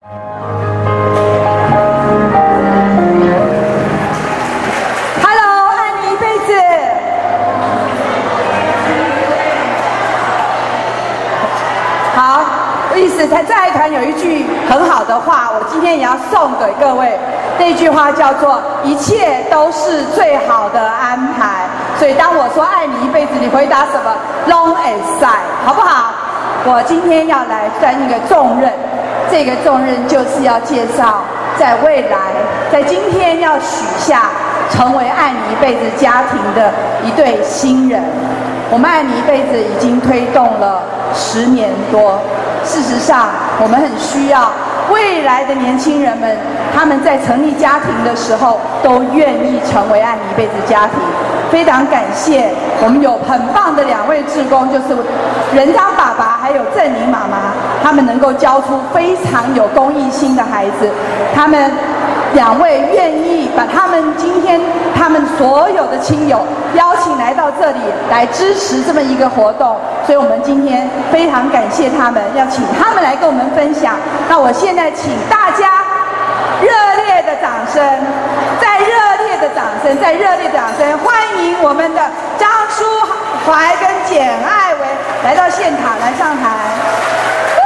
Hello，爱你一辈子。好，意思在在团有一句很好的话，我今天也要送给各位。那句话叫做“一切都是最好的安排”。所以当我说爱你一辈子，你回答什么？Long as I，好不好？我今天要来担一个重任，这个重任就是要介绍在未来，在今天要许下成为爱你一辈子家庭的一对新人。我们爱你一辈子已经推动了十年多，事实上我们很需要未来的年轻人们，他们在成立家庭的时候都愿意成为爱你一辈子家庭。非常感谢我们有很棒的两位志工，就是任章爸爸还有郑宁妈妈，他们能够教出非常有公益心的孩子。他们两位愿意把他们今天他们所有的亲友邀请来到这里来支持这么一个活动，所以我们今天非常感谢他们，要请他们来跟我们分享。那我现在请大家热烈的掌声，再热烈的掌声，再热烈的掌声，欢迎我们的张书怀跟简爱薇来到现场来上台。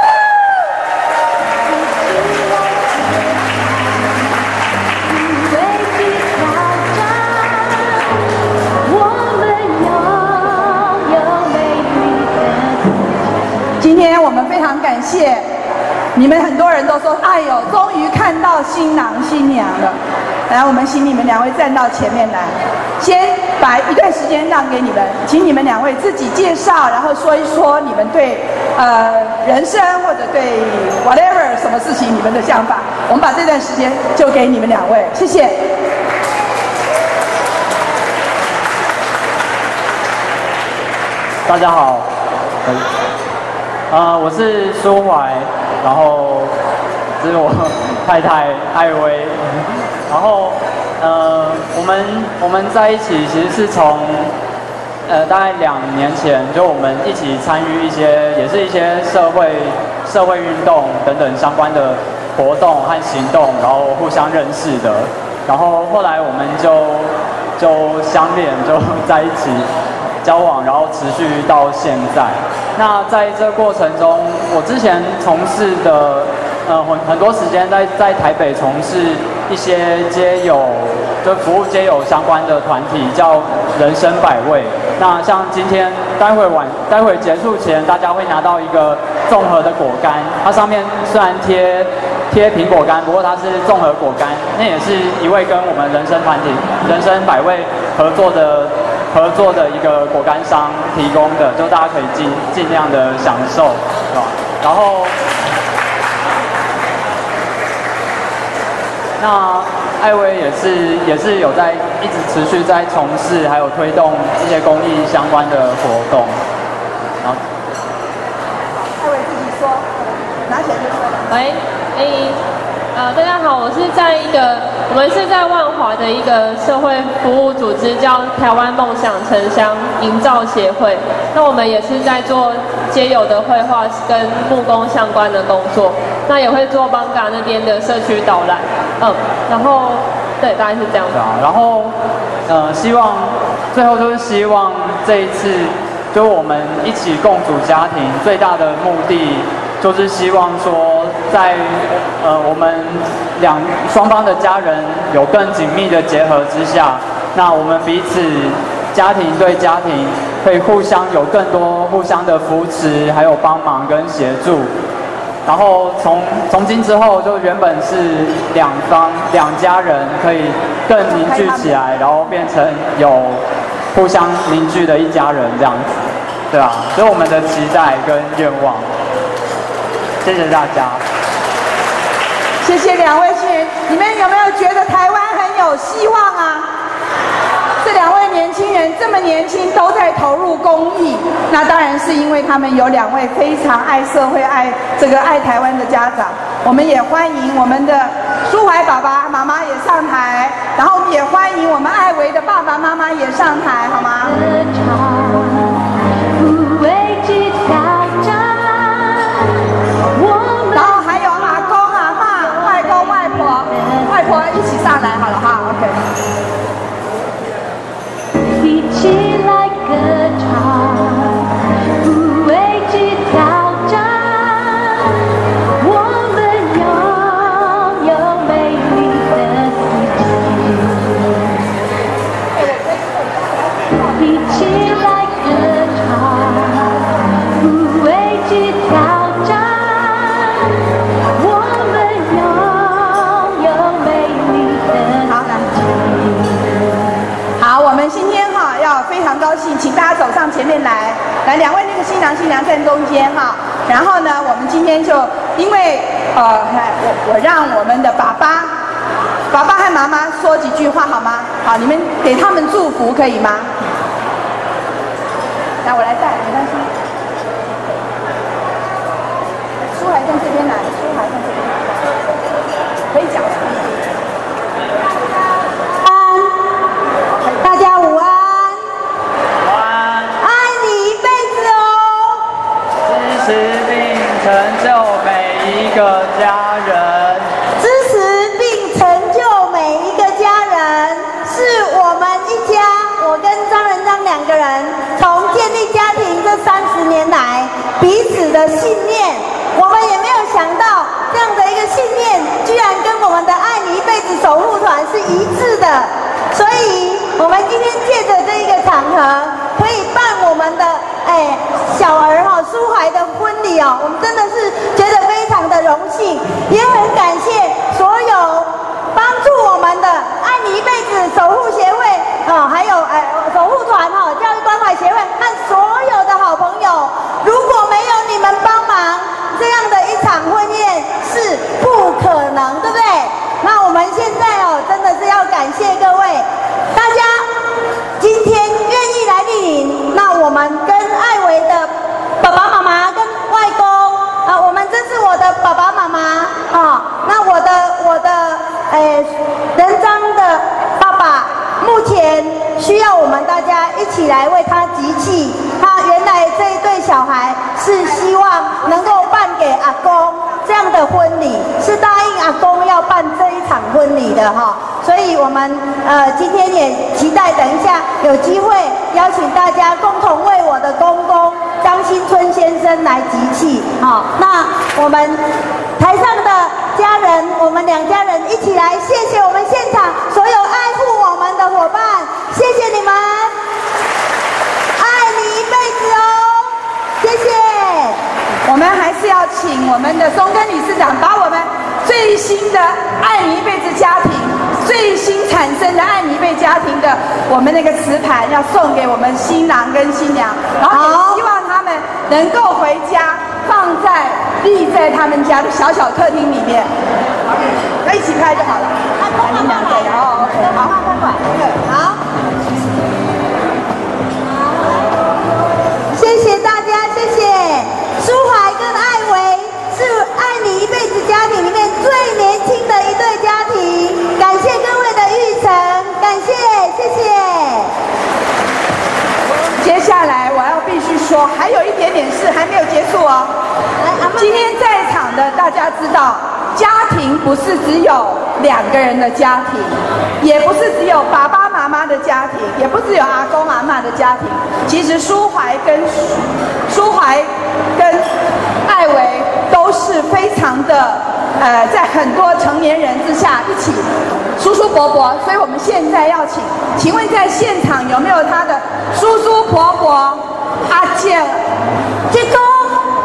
谢你们，很多人都说：“哎呦，终于看到新郎新娘了。”来，我们请你们两位站到前面来，先把一段时间让给你们，请你们两位自己介绍，然后说一说你们对呃人生或者对 whatever 什么事情你们的想法。我们把这段时间就给你们两位，谢谢。大家好，呃，我是舒怀，然后这是我太太艾薇，然后呃，我们我们在一起其实是从呃大概两年前，就我们一起参与一些也是一些社会社会运动等等相关的活动和行动，然后互相认识的，然后后来我们就就相恋，就在一起。交往，然后持续到现在。那在这过程中，我之前从事的呃很很多时间在在台北从事一些街友，就服务街友相关的团体，叫人生百味。那像今天待会晚待会结束前，大家会拿到一个综合的果干，它上面虽然贴贴苹果干，不过它是综合果干，那也是一位跟我们人生团体人生百味合作的。合作的一个果干商提供的，就大家可以尽尽量的享受，是吧？然后，那艾薇也是也是有在一直持续在从事，还有推动一些公益相关的活动。然后，艾薇自己说，拿起来就说。喂，诶，呃，大家好，我是在一个，我们是在万华的一个社会服务组织，叫台湾梦想城乡营造协会。那我们也是在做街友的绘画跟木工相关的工作，那也会做邦嘎那边的社区导览，嗯，然后对，大概是这样子对。啊，然后呃，希望最后就是希望这一次，就我们一起共组家庭，最大的目的就是希望说，在呃我们两双方的家人有更紧密的结合之下，那我们彼此家庭对家庭可以互相有更多互相的扶持，还有帮忙跟协助。然后从从今之后，就原本是两方两家人可以更凝聚起来，然后变成有互相凝聚的一家人这样子，对啊，所以我们的期待跟愿望，谢谢大家。谢谢两位新人，你们有没有觉得台湾很有希望啊？这两位年轻人这么年轻都在投入公益，那当然是因为他们有两位非常爱社会、爱这个爱台湾的家长。我们也欢迎我们的舒怀爸爸妈妈也上台，然后我们也欢迎我们艾维的爸爸妈妈也上台，好吗？非常高兴请大家走上前面来来两位那个新娘新娘站中间哈。然后呢我们今天就因为呃我我让我们的爸爸爸爸和妈妈说几句话好吗？好你们给他们祝福可以吗？来我来带没关系。我们今天借着这一个场合，可以办我们的哎小儿哈舒怀的婚礼哦，我们真的是觉得非常的荣幸，也很感谢所有帮助我们的爱你一辈子守护协会啊，还有哎守护团哈教育关怀协会和所有的好朋友，如果没有你们帮忙，这样的一场婚宴是不可能，对不对？那我们现在哦，真的是要感谢各位大家今天愿意来莅临。那我们跟艾维的爸爸妈妈跟外公啊，我们这是我的爸爸妈妈啊。那我的我的诶仁章的爸爸，目前需要我们大家一起来为他集气。他原来这一对小孩是希望能够办给阿公这样的婚礼，是答应阿公要办这一场婚礼的哈。所以我们呃今天也期待等一下有机会邀请大家共同为我的公公张新春先生来集气。好，那我们台上的家人，我们两家人一起来，谢谢我们现场所有爱护我们的伙伴，谢谢你们。爱你一辈子哦，谢谢。我们还是要请我们的松根理事长把我们最新的“爱你一辈子”家庭、最新产生的“爱你一辈子”家庭的我们那个磁盘要送给我们新郎跟新娘，然后也希望他们能够回家放在立在他们家的小小客厅里面，那一起拍就好了。来，你两个，然后 OK，好，好，谢谢说，还有一点点事还没有结束哦。今天在场的大家知道，家庭不是只有两个人的家庭，也不是只有爸爸妈妈的家庭，也不是只有阿公阿妈的家庭。其实舒怀跟舒怀跟艾维都是非常的呃，在很多成年人之下一起叔叔伯伯。所以我们现在要请，请问在现场有没有他的叔叔伯伯阿姐？这个，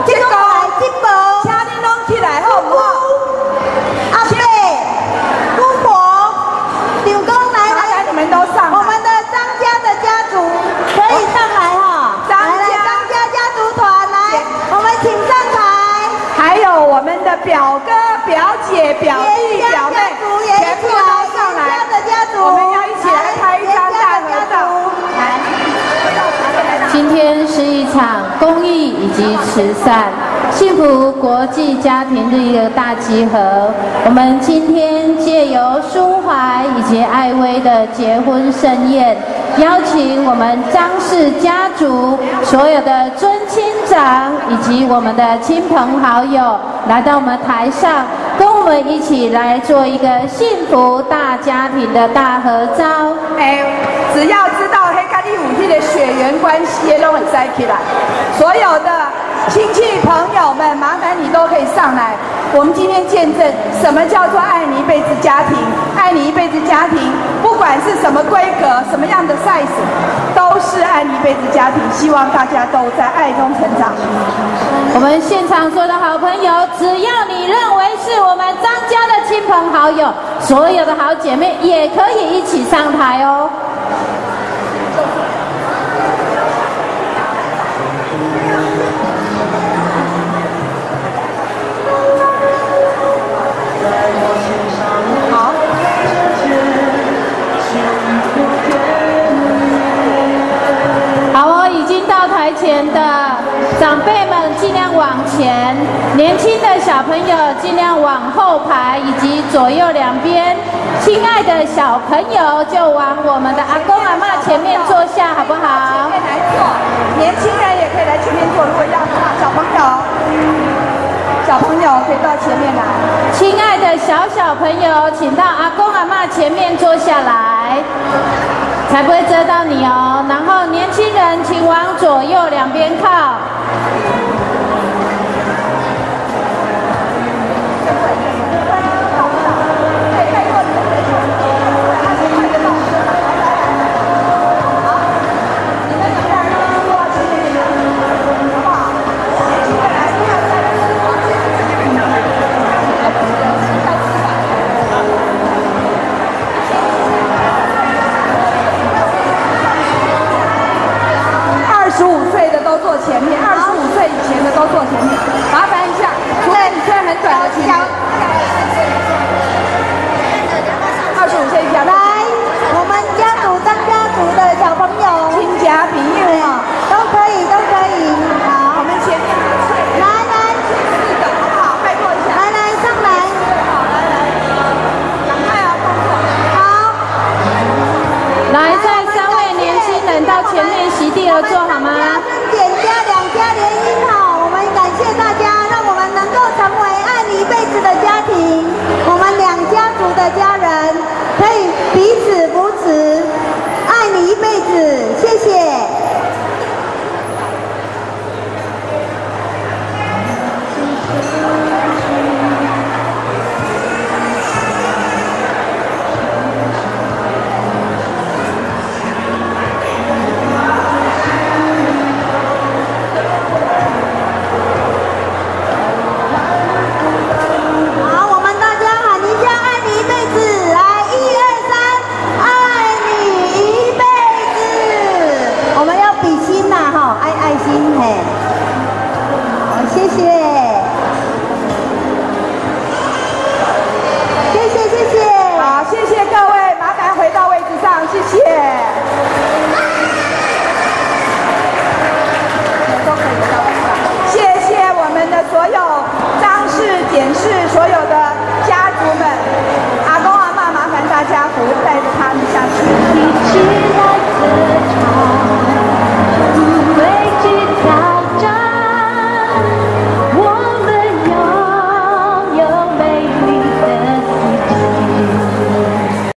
这个来，这个。请你拢起来好不好？阿伯、姑婆、柳公来来来，你们都上来。我们的张家的家族可以上来哈。张家张家家族团来，我们请上台。还有我们的表哥、表姐、表弟、表妹全部都上来。张家的家族，我们要一起来今天是一场公益以及慈善幸福国际家庭日一个大集合。我们今天借由舒怀以及艾薇的结婚盛宴，邀请我们张氏家族所有的尊亲长以及我们的亲朋好友来到我们台上，跟我们一起来做一个幸福大家庭的大合照。哎，只要缘关系也，都很塞起来。所有的亲戚朋友们，麻烦你都可以上来。我们今天见证什么叫做爱你一辈子家庭，爱你一辈子家庭，不管是什么规格、什么样的 size，都是爱你一辈子家庭。希望大家都在爱中成长。我们现场所有的好朋友，只要你认为是我们张家的亲朋好友，所有的好姐妹也可以一起上台哦。长辈们尽量往前，年轻的小朋友尽量往后排以及左右两边。亲爱的小朋友，就往我们的阿公阿妈前面坐下，好不好？前面来坐，年轻人也可以来前面坐。如果要的话，小朋友，小朋友可以到前面来。亲爱的小小朋友，请到阿公阿妈前面坐下来，才不会遮到你哦。然后年轻人，请往左右两边靠。Thank you.